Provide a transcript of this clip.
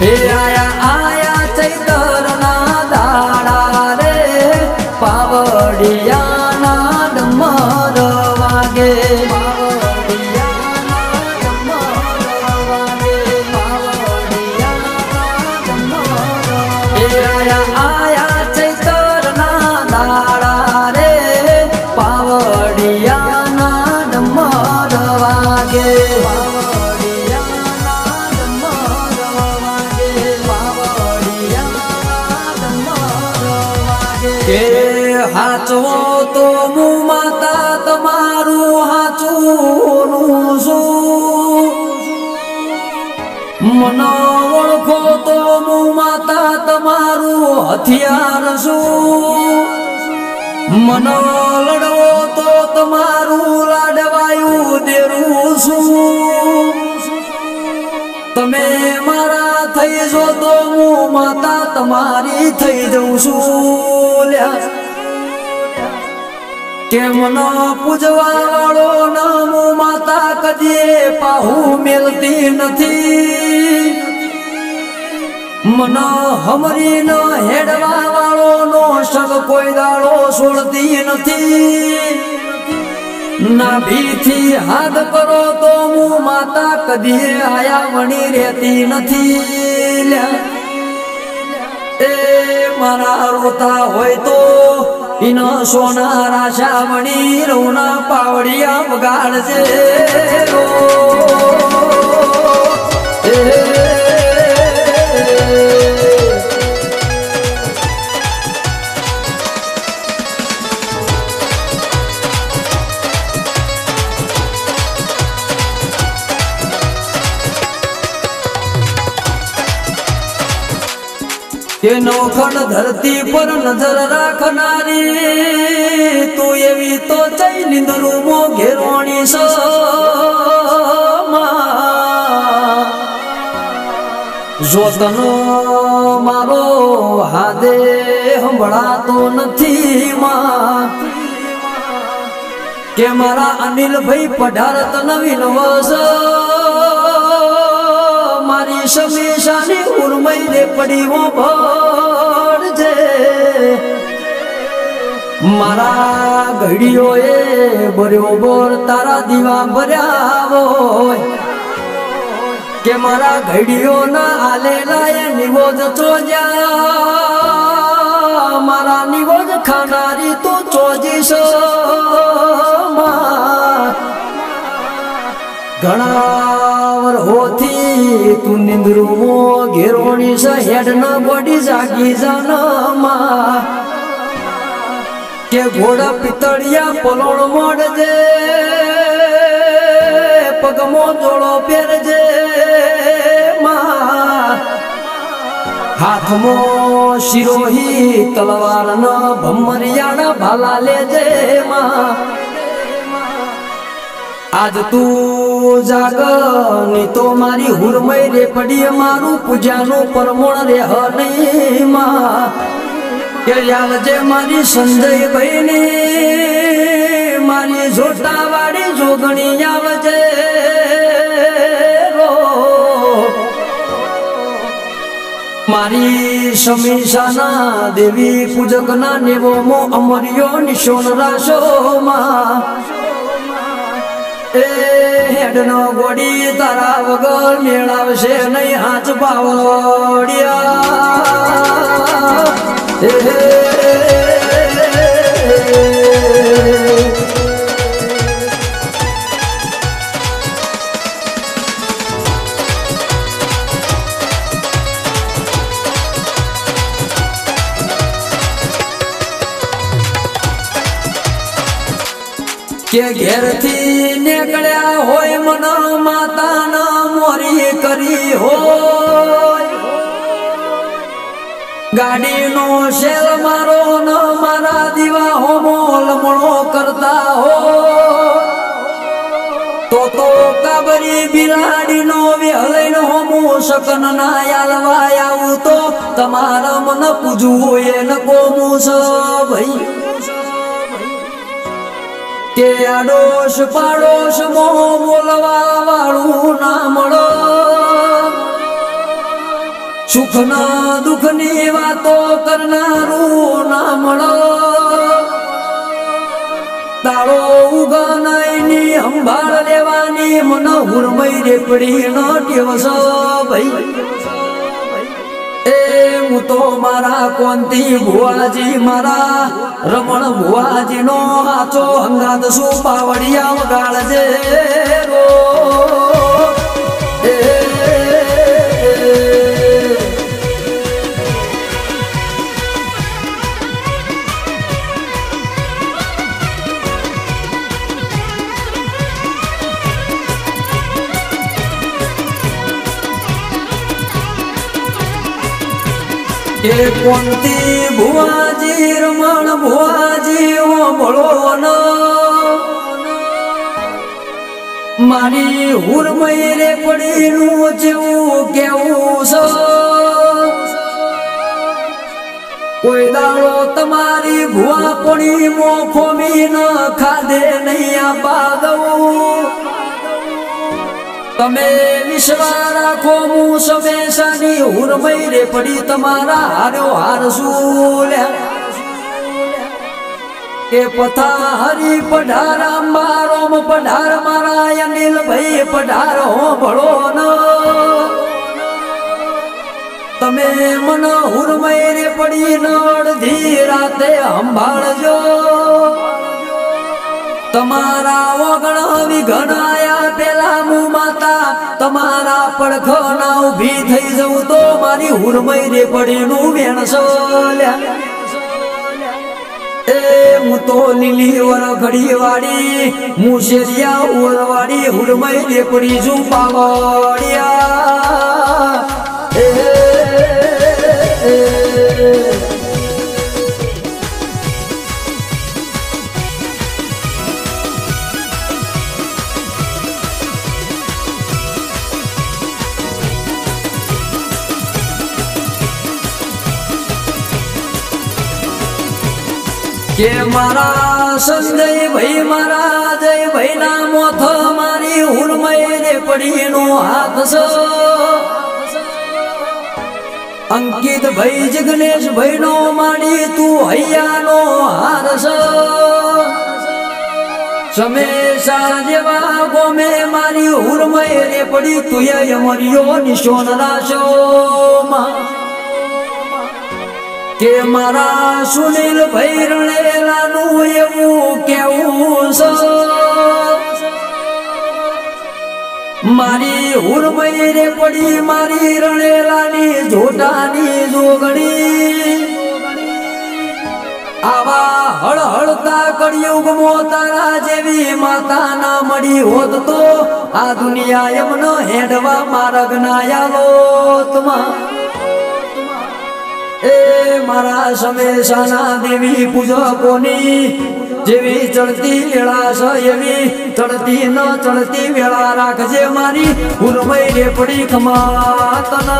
હે આયા આયા ચૈતર હાચવો તો હું માતા તમારું હાચું શું મનો ઓળખો તો હું માતા તમારું હથિયાર છું. મનો લડવો તો તમારું લાડવાયું દેરું છું. તમે મારા થઈ જો તો હું માતા તમારી થઈ જઉં છું. લ્યા. કે મનો પૂજવા વાળો નામો માતા કદીએ પાહુ મેલતી નથી. મન હમરી ન હેડવા વાળો નો સગ કોઈ દાડો છોડતી નથી. નાભીથી હાથ કરો તો હું માતા કદીએ આયા વણી રહેતી નથી. એ મારા રોતા હોય તો ઇનો સોના રાશા રૂના પાવડી પાવડિયા છે કે નવખંડ ધરતી પર નજર રાખનારી. તું એવી તો જઈ નિંદરું મો ઘેરવાણી સ જોતનો મારો હાદે હંભળાતો નથી, માં. કે મારા અનિલભાઈ પઢારત નવીન વસ મારી સમીશાની ઉર્મઈ રે પડી ભરજે મારા ઘડીઓ એ ભર્યો બોર, તારા દીવા ભર્યા હોય. કે મારા ઘડીઓ ના આલેલા એ નિવોજ ચોજ્યા. મારા નિવોજ ખાનારી તું ચોજીશમાં. ઘણા હોતી તું નિંદ્રુમો ઘેરોણી સહેડ ન બોડી જાગી જાનમાં. કે ઘોડા પિતળિયા પલોણ મોડજે પગમો જોડો પહેરજે હાથમો શિરોહી તલવાર ન ભમરિયાના ભાલા લેજે માં. આજ તું જાગની તો મારી હુરમય રે પડી મારું પૂજાનું પરમોણ રે હની જે મારી સંજય ભાઈને મારી જોતા વાળી જોગણી આવજે મારી સમીશાના દેવી પૂજકના નેવોમો અમર્યો નિશોન રાશોમાં. એ હેડનો ગોડી તારા વગર મેળાવશે નહીં હાથ પાવડિયા કે ઘેરથી નીકળ્યા હોય મન માતાના મોરી કરી હોય. ગાડીનો શેલ મારો ન મારા દીવા હોમો લમણો કરતા હો તો તો કાબરી બિલાડીનો વેહલઈનો હોમો શકન ના યાલવા આવું તો તમારા મન પૂજવું એ ન કોમું છ ભાઈ. કે આડોશ પાડોશ મો બોલવા વાળું ના મળો. સુખના દુઃખની વાતો કરનારું ના મળો. તાળો ઉગાનાઈની સંભાળ લેવાની, મન હુરમય રેપડી ન ટેવસ ભાઈ. તો મારા કોંતી ભુવાજી મારા રમણ ભુવાજી નો હાચો હંગાત શું પાવડિયા વગાડજે રો. એ કોંતી ભુવાજી, રમણ ભુવાજી, ઓ ભળો ન મારી હુરમઈ રે પડીનું જેવું કેવું છે? કોઈ દાડો તમારી ભુવા પડી મો ખોમી ન ખાધે નહીં આ બાગવું તમે વિશ્વા રાખો, હું સમેશાની હુરમઈ રે પડી તમારા હાર્યો હાર શું કે પથા હરી પઢારા મારો પઢાર, મારા અનિલ ભાઈ પઢાર હો ભળો ન. તમે મન હુરમઈ રે પડી ન અડધી રાતે સંભાળજો તમારા વગણ વિઘણાયા પેલા હું માતા. તમારા પડખના ઊભી થઈ જવું તો મારી હુરમઈ રે પડીનું વેણસોલ્યા એ હું તો લીલી વરઘડી વાળી હું શેરિયા વાળી હુરમઈ રે પડી જું પાવડિયા. કે મારા સંજય ભાઈ, મારા જય ભાઈ ના મોથ મારી હુરમય પડી નો હાથ છે. અંકિત ભાઈ, જગનેશ ભાઈ નો માડી તું હૈયાનો હાર છે. સમેશા જેવા ગોમે મારી હુરમય રે પડી તું મર્યો નિશોન રાશો માં કે મારા સુનિલ ભાઈ રણેલાનું એવું કેવું છે? મારી હુરમઈ રે પડી મારી રણેલાની જોટાની જોગણી. આવા હળહળતા કળિયુગમો તારા જેવી માતા ના મળી હોત તો આ દુનિયા એમનો હેડવા મારગ ના આલોતમાં. એ મારા સમેશાના દેવી પૂજકોની જેવી ચડતી વેળા છે એવી ચડતી ન ચડતી વેળા રાખજે મારી ઉર્મય રેપડી પડી ખમાતન